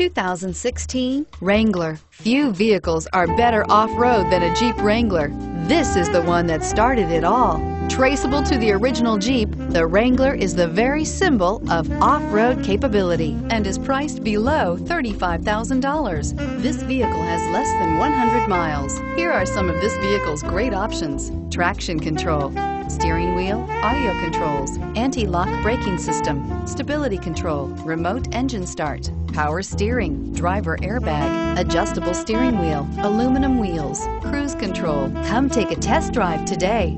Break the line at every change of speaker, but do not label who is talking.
2016 Wrangler. Few vehicles are better off-road than a Jeep Wrangler. This is the one that started it all. Traceable to the original Jeep, the Wrangler is the very symbol of off-road capability and is priced below $35,000. This vehicle has less than 100 miles. Here are some of this vehicle's great options. Traction control, steering wheel, audio controls, anti-lock braking system, stability control, remote engine start, power steering, driver airbag, adjustable steering wheel, aluminum wheels, cruise control. Come take a test drive today.